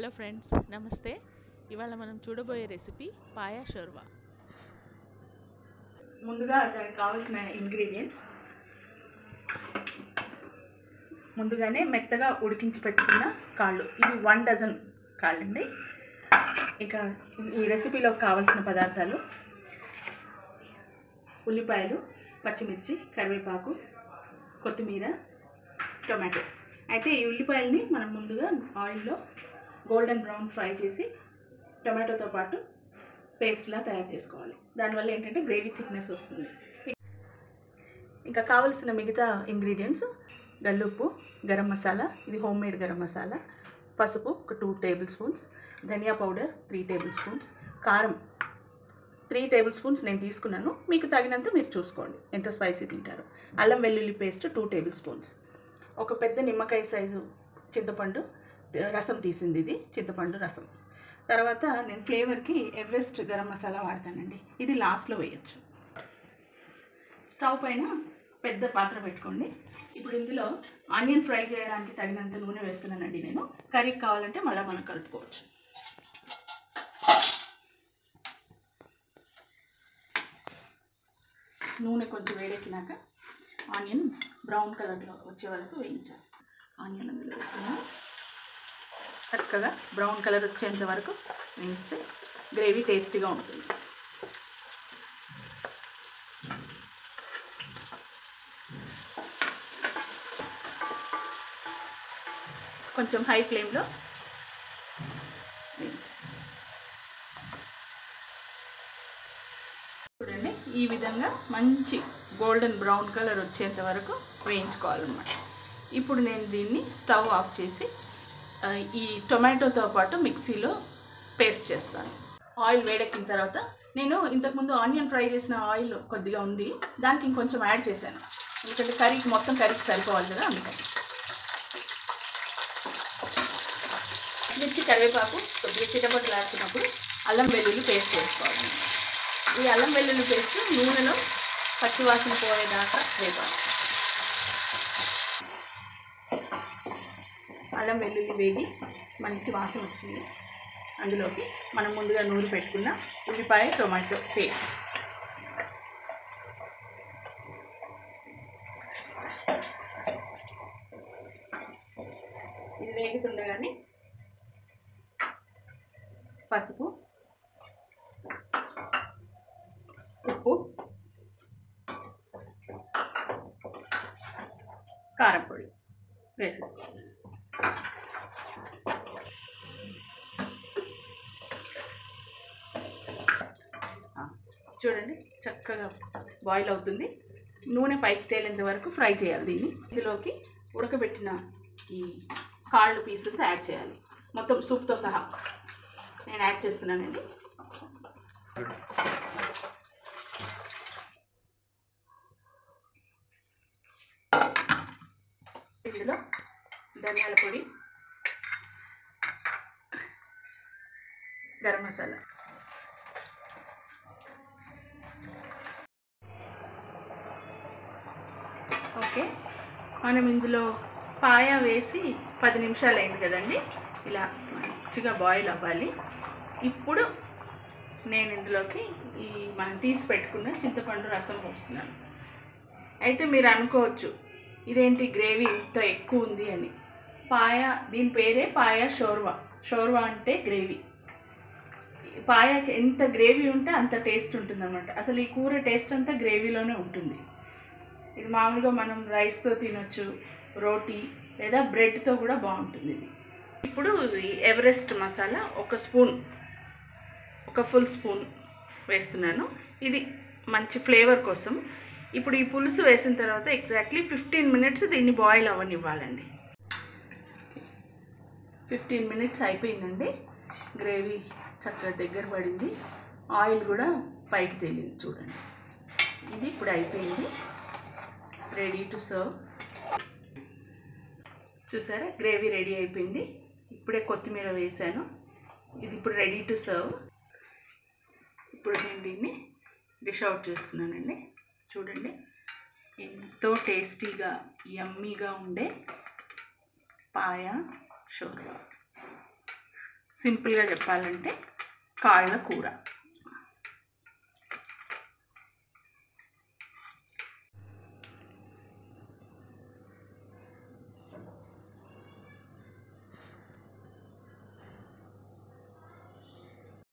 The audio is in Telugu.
హలో ఫ్రెండ్స్ నమస్తే. ఇవాళ మనం చూడబోయే రెసిపీ పాయా షోర్వా. ముందుగా దానికి కావాల్సిన ఇంగ్రీడియంట్స్ ముందుగానే మెత్తగా ఉడికించి పెట్టుకున్న కాళ్ళు. ఇవి వన్ డజన్ కాళ్ళు అండి ఇక ఈ రెసిపీలో కావాల్సిన పదార్థాలు. ఉల్లిపాయలు పచ్చిమిర్చి కరివేపాకు కొత్తిమీర టొమాటో. అయితే ఈ ఉల్లిపాయల్ని మనం ముందుగా ఆయిల్లో గోల్డెన్ బ్రౌన్ ఫ్రై చేసి టొమాటోతో పాటు పేస్ట్లా తయారు చేసుకోవాలి. దానివల్ల ఏంటంటే గ్రేవీ థిక్నెస్ వస్తుంది. ఇంకా కావలసిన మిగతా ఇంగ్రీడియంట్స్ గల్లుప్పు గరం మసాలా ఇది హోమ్ మేడ్ గరం మసాలా పసుపు ఒక టూ టేబుల్ స్పూన్స్ ధనియా పౌడర్ త్రీ టేబుల్ స్పూన్స్ కారం త్రీ టేబుల్ స్పూన్స్ నేను తీసుకున్నాను. మీకు తగినంత మీరు చూసుకోండి. ఎంత స్పైసీ తింటారు. అల్లం వెల్లుల్లి పేస్ట్ టూ టేబుల్ స్పూన్స్ ఒక పెద్ద నిమ్మకాయ సైజు చింతపండు రసం తీసింది ఇది చింతపండు రసం. తర్వాత నేను ఫ్లేవర్కి ఎవరెస్ట్ గరం మసాలా వాడతానండి. ఇది లాస్ట్లో వేయచ్చు. స్టవ్ పైన పెద్ద పాత్ర పెట్టుకోండి. ఇప్పుడు ఇందులో ఆనియన్ ఫ్రై చేయడానికి తగినంత నూనె వేస్తున్నానండి నేను. కర్రీకి కావాలంటే మళ్ళీ మనం కలుపుకోవచ్చు. నూనె కొంచెం వేడెక్కినాక ఆనియన్ బ్రౌన్ కలర్లో వచ్చే వరకు వేయించాలి. ఆనియన్ అందులో వేస్తున్నాను. చక్కగా బ్రౌన్ కలర్ వచ్చేంత వరకు వేయిస్తే గ్రేవీ టేస్టీగా ఉంటుంది. కొంచెం హై ఫ్లేమ్లో చూడండి ఈ విధంగా మంచి గోల్డెన్ బ్రౌన్ కలర్ వచ్చేంత వరకు వేయించుకోవాలన్నమాట. ఇప్పుడు నేను దీన్ని స్టవ్ ఆఫ్ చేసి ఈ టొమాటోతో పాటు మిక్సీలో పేస్ట్ చేస్తాను. ఆయిల్ వేడెక్కిన తర్వాత నేను ఇంతకుముందు ఆనియన్ ఫ్రై చేసిన ఆయిల్ కొద్దిగా ఉంది. దానికి ఇంకొంచెం యాడ్ చేశాను. ఎందుకంటే కర్రీకి మొత్తం కర్రీకి సరిపోవాలి కదా అందుకని. మిర్చి కరివేపాకు కొద్దిగా చిటపట్లు ఆడుతున్నప్పుడు అల్లం వెల్లుల్లి పేస్ట్ వేసుకోవాలి. ఈ అల్లం వెల్లుల్లి పేస్ట్ నూనెలో పచ్చివాసన పోయేదాకా వేపాలి. అల్లం వెల్లుల్లి వేగి మంచి వాసన వస్తుంది. అందులోకి మనం ముందుగా నూరి పెట్టుకున్న ఉల్లిపాయ టొమాటో పేస్ట్. ఇది వేగుతుండగానే పసుపు ఉప్పు కారంపొడి వేసేసుకోవాలి. చూడండి చక్కగా బాయిల్ అవుతుంది. నూనె పైకి తేలేంత వరకు ఫ్రై చేయాలి దీన్ని. ఇందులోకి ఉడకబెట్టిన ఈ కాళ్ళు పీసెస్ యాడ్ చేయాలి. మొత్తం సూప్తో సహా. నేను యాడ్ చేస్తున్నానండి. ఇందులో ధనియాల పొడి గరం మసాలా. ఓకే. మనం ఇందులో పాయ వేసి పది నిమిషాలు అయింది కదండి. ఇలా మంచిగా బాయిల్ అవ్వాలి. ఇప్పుడు నేను ఇందులోకి ఈ మనం తీసి పెట్టుకున్న చింతపండు రసం పోస్తున్నాను. అయితే మీరు అనుకోవచ్చు ఇదేంటి గ్రేవీ ఇంత ఎక్కువ ఉంది అని. పాయ దీని పేరే పాయ షోర్వా. షోర్వా అంటే గ్రేవీ. పాయకి ఎంత గ్రేవీ ఉంటే అంత టేస్ట్ ఉంటుంది అనమాట అసలు ఈ కూర టేస్ట్ అంతా గ్రేవీలోనే ఉంటుంది. ఇది మామూలుగా మనం రైస్తో తినొచ్చు రోటీ లేదా బ్రెడ్తో కూడా బాగుంటుంది ఇది. ఇప్పుడు ఎవరెస్ట్ మసాలా ఒక స్పూన్ ఒక ఫుల్ స్పూన్ వేస్తున్నాను. ఇది మంచి ఫ్లేవర్ కోసం. ఇప్పుడు ఈ పులుసు వేసిన తర్వాత ఎగ్జాక్ట్లీ ఫిఫ్టీన్ మినిట్స్ దీన్ని బాయిల్ అవ్వనివ్వాలండి. ఫిఫ్టీన్ మినిట్స్ అయిపోయిందండి. గ్రేవీ చక్కగా దగ్గర పడింది. ఆయిల్ కూడా పైకి తేలింది చూడండి. ఇది ఇప్పుడు అయిపోయింది. Ready to serve. చూసారా? గ్రేవీ రెడీ అయిపోయింది. ఇప్పుడే కొత్తిమీర వేసాను. ఇది ఇప్పుడు రెడీ టు సర్వ్. ఇప్పుడు నేను దీన్ని డిష్ అవుట్ చేస్తున్నానండి. చూడండి. ఎంతో టేస్టీగా యమ్మీగా ఉండే పాయ షోర్వా సింపుల్గా చెప్పాలంటే కాళ్ళ కూర.